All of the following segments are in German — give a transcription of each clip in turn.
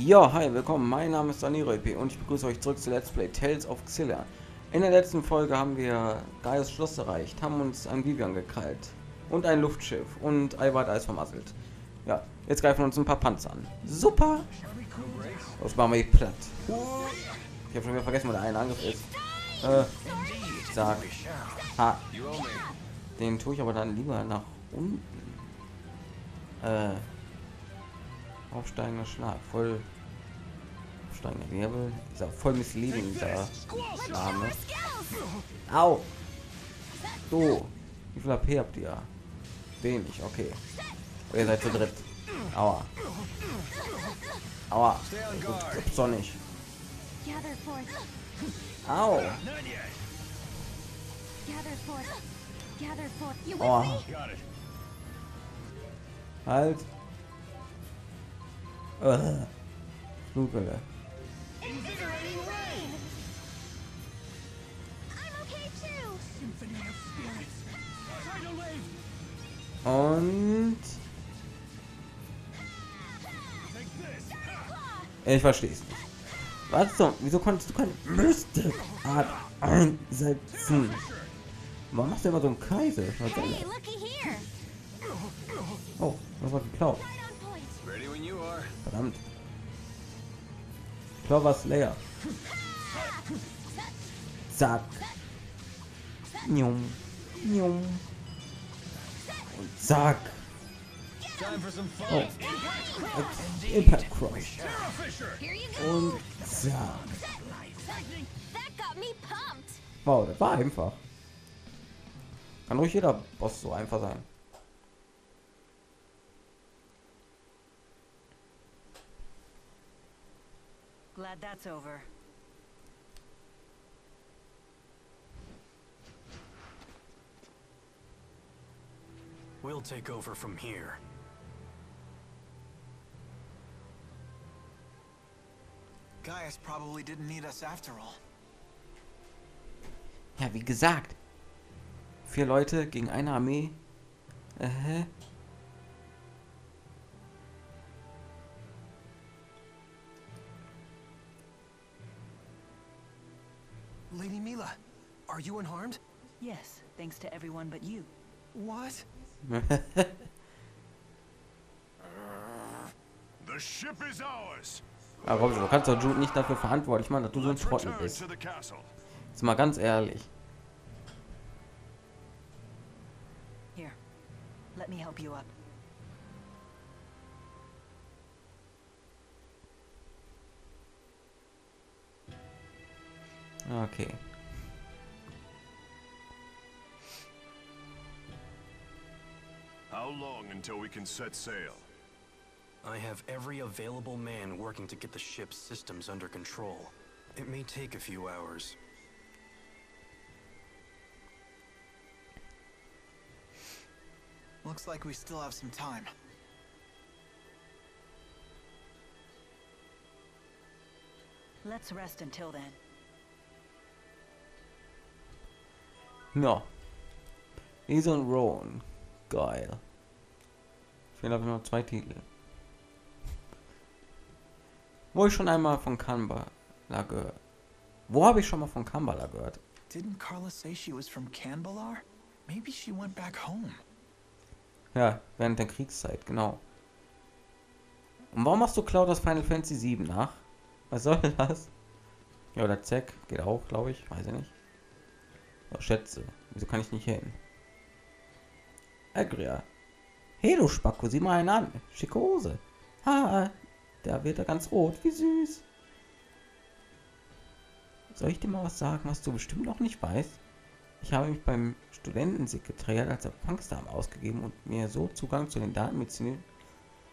Ja, hi, willkommen. Mein Name ist Daniro EP und ich begrüße euch zurück zu Let's Play Tales of Xilla. In der letzten Folge haben wir Gaius Schloss erreicht, haben uns ein Vivian gekrallt und ein Luftschiff und Eiwart Eis vermasselt. Ja, jetzt greifen uns ein paar Panzer an. Super! Das machen wir platt. Ich habe schon wieder vergessen, wo der eine Angriff ist. Äh, sag. Ha. Den tue ich aber dann lieber nach unten. Äh. Aufsteigender Schlag. Voll. Aufsteigender Wirbel. Dieser voll misleading, dieser Name. Au! So. Wie viel AP habt ihr? Wenig, okay. Oh, ihr seid zu dritt. Aua. Aua. Gut, gibt's doch nicht. Au. Oh. Halt. Uh. Flugele. Und ich verstehe es nicht. Was so? Wieso konntest du keine Mystic Art einsetzen? Warum machst du immer so einen Kreise? Oh, das war geklaut. Verdammt. Clover Slayer. Zack. Njum. Njum. Und zack. Oh. Impact Crush. Und zack. Wow, das war einfach. Kann ruhig jeder Boss so einfach sein. Glad that's over. We'll take over from here. Gaius probably didn't need us after all. Ja, wie gesagt. Vier Leute gegen eine Armee. Äh. Are you unharmed? Yes, thanks to everyone but you. What? The ship is ours. Aber komm schon, du kannst doch Jude nicht dafür verantwortlich machen, dass du so ein Let's Trottel bist. Jetzt mal ganz ehrlich. Here, let me help you up. Okay. How long until we can set sail? I have every available man working to get the ship's systems under control. It may take a few hours. Looks like we still have some time. Let's rest until then. Ja. Ethan Rowan. Geil. Ich will aber nur zwei Titel. Wo ich schon einmal von Kambala gehört. Wo habe ich schon mal von Kambala gehört? Didn't Carla say she was from Canbalar? Maybe she went back home. Ja, während der Kriegszeit, genau. Und warum machst du Cloud aus Final Fantasy 7 nach? Was soll das? Ja, oder Zack geht auch, glaube ich. Weiß ich nicht. Ja, schätze. Wieso kann ich nicht hin? Agria. Hey du Spacko, sieh mal einen an. Schicke Hose. Ha, da wird er ganz rot. Wie süß. Soll ich dir mal was sagen, was du bestimmt noch nicht weißt? Ich habe mich beim Studentensekretariat als Empfangsdame ausgegeben und mir so Zugang zu den Daten medizin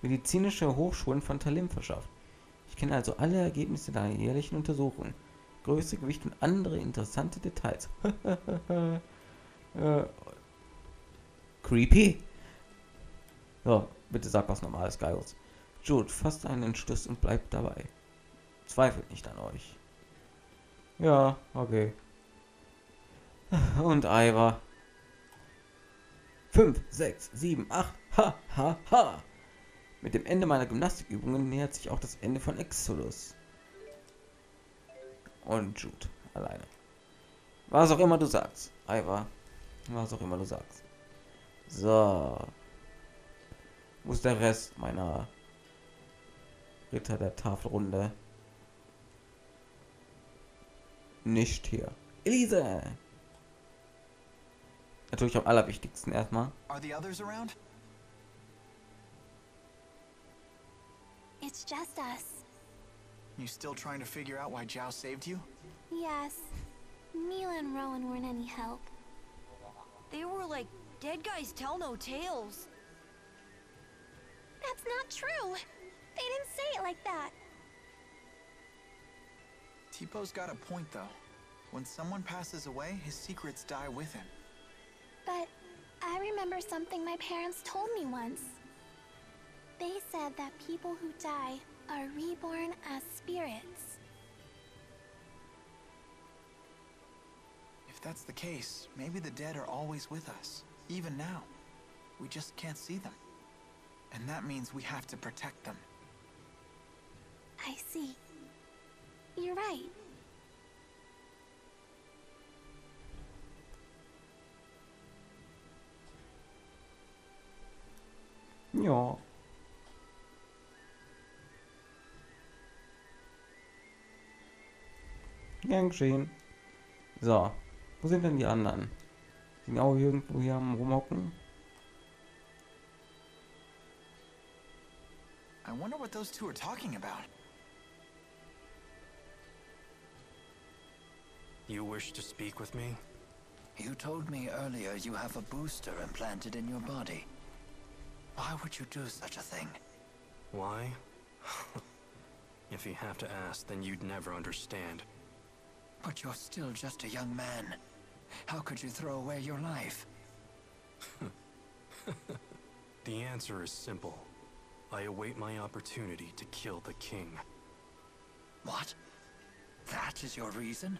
medizinischer Hochschulen von Talim verschafft. Ich kenne also alle Ergebnisse deiner jährlichen Untersuchung, Größe, Gewicht und andere interessante Details. äh, creepy. So, bitte sag was Normales, Gaius. Jude, fasst einen Entschluss und bleibt dabei. Zweifelt nicht an euch. Ja, okay. Und Ira. 5, 6, 7, 8. Ha, ha, ha. Mit dem Ende meiner Gymnastikübungen nähert sich auch das Ende von Exodus. Und Jude alleine. Was auch immer du sagst. Ivar. Was auch immer du sagst. So. Wo ist der Rest meiner Ritter der Tafelrunde? Nicht hier. Elise! Natürlich am allerwichtigsten erstmal. Are the others around? It's just us. You still trying to figure out why Zhao saved you? Yes. Mila and Rowan weren't any help. They were like, dead guys tell no tales. That's not true. They didn't say it like that. Tipo's got a point though. When someone passes away, his secrets die with him. But I remember something my parents told me once. They said that people who die are reborn as spirits. If that's the case, maybe the dead are always with us, even now. We just can't see them. And that means we have to protect them. I see. You're right. Ja. Gern geschehen. So. Wo sind denn die anderen? Sind auch irgendwo hier am Rumhocken? I wonder what those two are talking about. You wish to speak with me? You told me earlier you have a booster implanted in your body. Why would you do such a thing? Why? if you have to ask, then you'd never understand. But you're still just a young man. How could you throw away your life? The answer is simple. I await my opportunity to kill the king. What? That is your reason?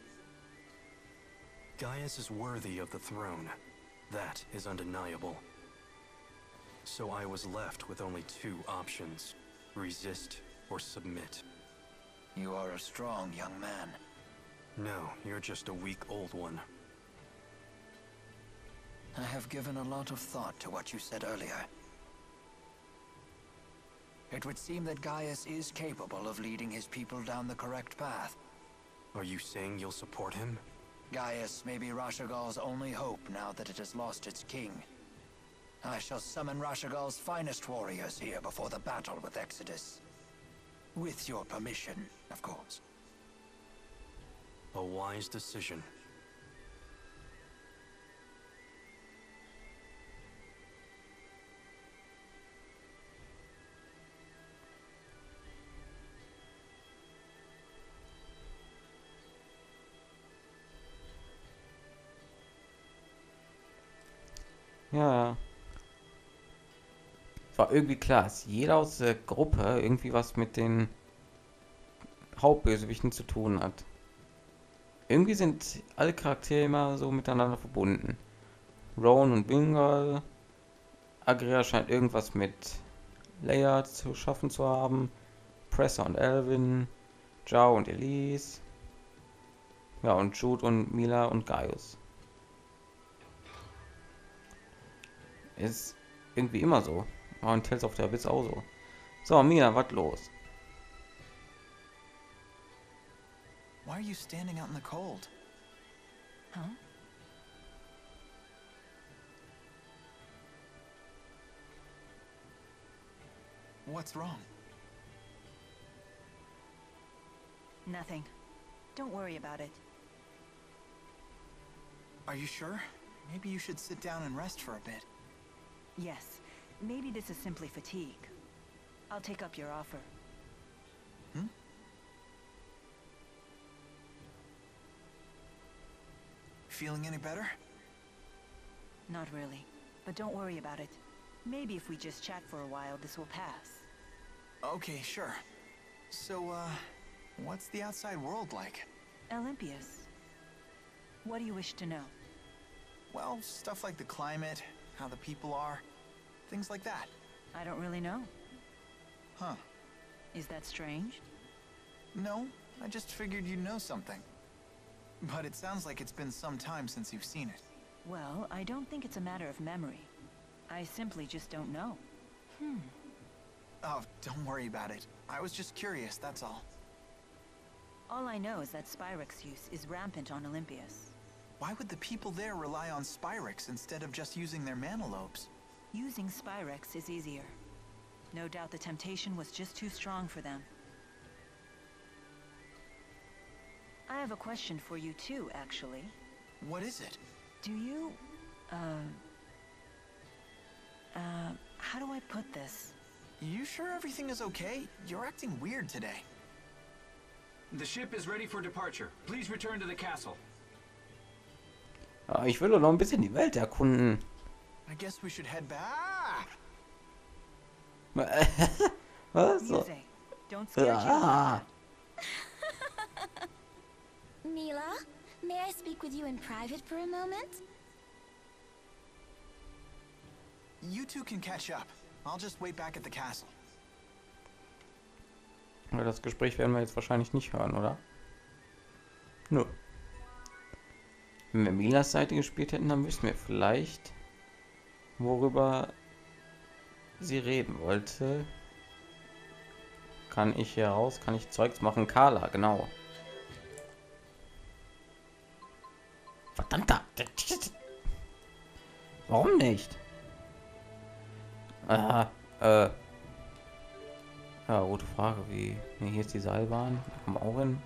Gaius is worthy of the throne. That is undeniable. So I was left with only two options. Resist or submit. You are a strong young man. No, you're just a weak old one. I have given a lot of thought to what you said earlier. It would seem that Gaius is capable of leading his people down the correct path. Are you saying you'll support him? Gaius may be Rashagal's only hope now that it has lost its king. I shall summon Rashagal's finest warriors here before the battle with Exodus. With your permission, of course. A wise decision. Ja. Es war irgendwie klar, dass jeder aus der Gruppe irgendwie was mit den Hauptbösewichten zu tun hat. Irgendwie sind alle Charaktere immer so miteinander verbunden. Rowan und Bingal. Agria scheint irgendwas mit Leia zu schaffen zu haben. Presser und Elvin. Zhao und Elise. Ja, und Jude und Mila und Gaius. Ist irgendwie immer so. Aber in Tales of the Abyss auch so. So, Mia, was los? Why are you standing out in the cold? Huh? What's wrong? Nothing. Don't worry about it. Are you sure? Maybe you should sit down and rest for a bit. Yes, maybe this is simply fatigue. I'll take up your offer. Hmm? Feeling any better? Not really. But don't worry about it. Maybe if we just chat for a while, this will pass. Okay, sure. So, uh, what's the outside world like? Olympias. What do you wish to know? Well, stuff like the climate, how the people are, things like that. I don't really know. Huh. Is that strange? No, I just figured you'd know something. But it sounds like it's been some time since you've seen it. Well, I don't think it's a matter of memory. I simply just don't know. Hmm. Oh, don't worry about it. I was just curious, that's all. All I know is that Spyrex use is rampant on Olympias. Why would the people there rely on Spyrex instead of just using their manalobes? Using Spyrex is easier. No doubt the temptation was just too strong for them. I have a question for you too, actually. What is it? Do you, uh... Uh, how do I put this? You sure everything is okay? You're acting weird today. The ship is ready for departure. Please return to the castle. Ja, ich will doch noch ein bisschen die Welt erkunden. I guess we should head back. Was? Don't scare. Ah. Mila, may I speak with you in private for a moment? You two can catch up. I'll just wait back at the castle. Aber Das Gespräch werden wir jetzt wahrscheinlich nicht hören, oder? Nö. Wenn wir Milas Seite gespielt hätten, dann wüssten wir vielleicht, worüber sie reden wollte. Kann ich hier raus? Kann ich Zeugs machen? Carla, genau. Verdammter! Warum nicht? Aha, äh. Ja, gute Frage. Wie? Nee, hier ist die Seilbahn. Da kommen wir auch hin.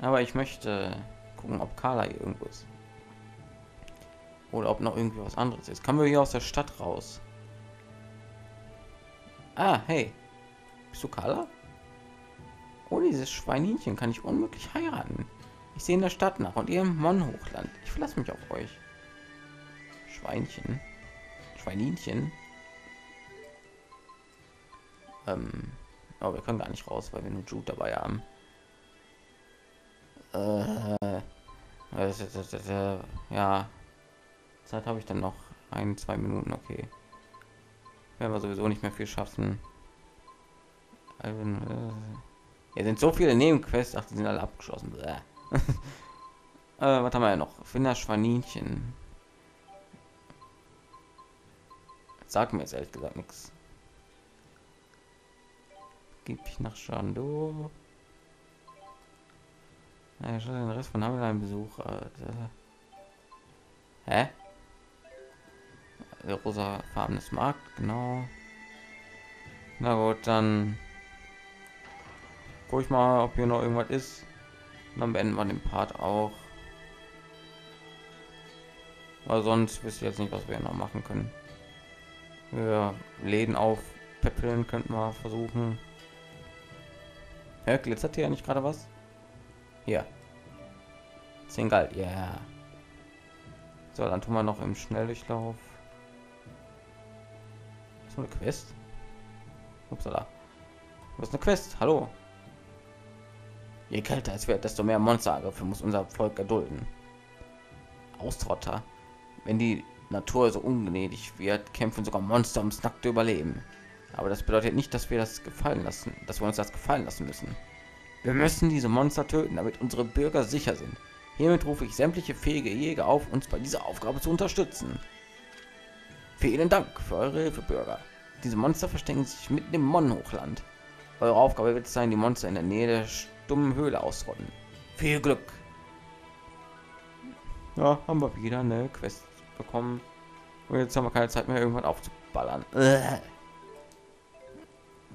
Aber ich möchte gucken, ob Carla hier irgendwo ist. Oder ob noch irgendwie was anderes ist. Kommen wir hier aus der Stadt raus? Ah, hey. Bist du Carla? Ohne dieses Schweininchen kann ich unmöglich heiraten. Ich sehe in der Stadt nach und ihr im Mon-Hochland. Ich verlasse mich auf euch. Schweinchen. Schweininchen. Ähm, aber wir können gar nicht raus, weil wir nur Jude dabei haben. Äh, das, das, das, äh, ja. Zeit habe ich dann noch ein, zwei Minuten, okay. Werden wir sowieso nicht mehr viel schaffen. Also, äh, hier sind so viele Nebenquests, ach, die sind alle abgeschlossen. Äh, was haben wir noch? Finder Schwaninchen. Sagt mir jetzt ehrlich gesagt nichts. Gib ich nach Shando. Ja, den Rest von Hamelheim Besuch. Äh, hä? Der rosa farbenes Markt, genau. Na gut, dann guck ich mal, ob hier noch irgendwas ist. Und dann beenden wir den Part auch. Weil sonst wisst ihr jetzt nicht, was wir noch machen können. Wir Läden aufpäppeln könnten wir versuchen. Ja, glitzert hier nicht gerade was? Hier. 10 Galt, ja. Yeah. So, dann tun wir noch im Schnelldurchlauf. So eine Quest. Upsala. Was ist eine Quest? Hallo. Je kälter es wird, desto mehr Monsterangriffe muss unser Volk erdulden. Austrotter. Wenn die Natur so ungnädig wird, kämpfen sogar Monster ums nackte Überleben. Aber das bedeutet nicht, dass wir das gefallen lassen, dass wir uns das gefallen lassen müssen. Wir müssen diese Monster töten, damit unsere Bürger sicher sind. Hiermit rufe ich sämtliche fähige Jäger auf, uns bei dieser Aufgabe zu unterstützen. Vielen Dank für eure Hilfe, Bürger. Diese Monster verstecken sich mitten im Mon-Hochland. Eure Aufgabe wird es sein, die Monster in der Nähe der stummen Höhle ausrotten. Viel Glück! Ja, haben wir wieder eine Quest bekommen. Und jetzt haben wir keine Zeit mehr, irgendwann aufzuballern. Äh.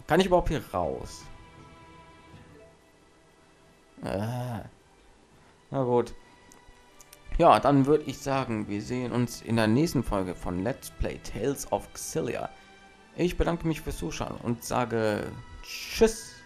Kann ich überhaupt hier raus? Äh. Na gut. Ja, dann würde ich sagen, wir sehen uns in der nächsten Folge von Let's Play Tales of Xillia. Ich bedanke mich fürs Zuschauen und sage Tschüss.